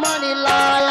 money lie.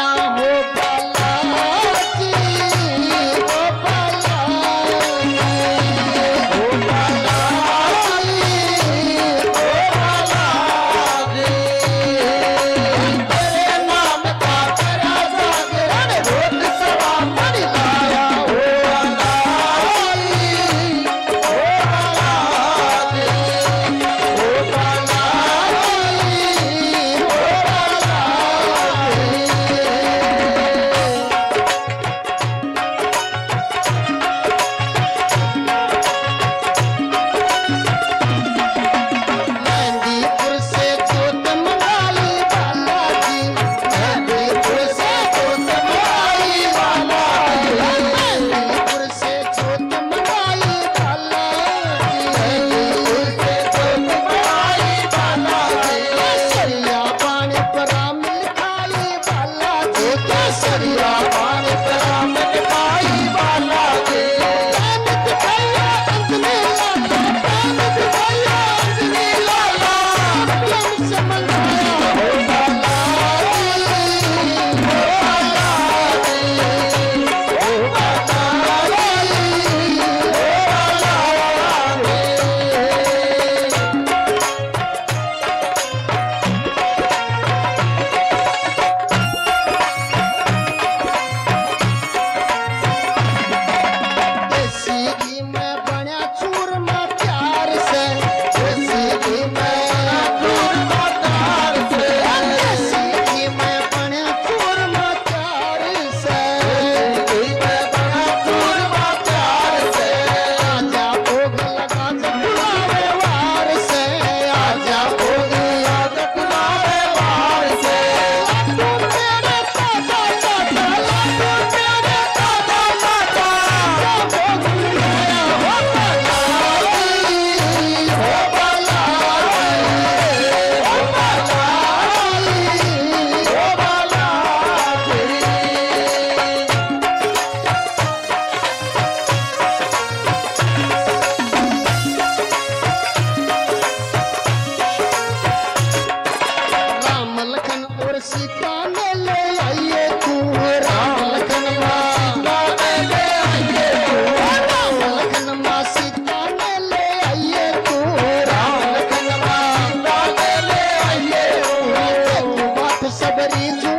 You.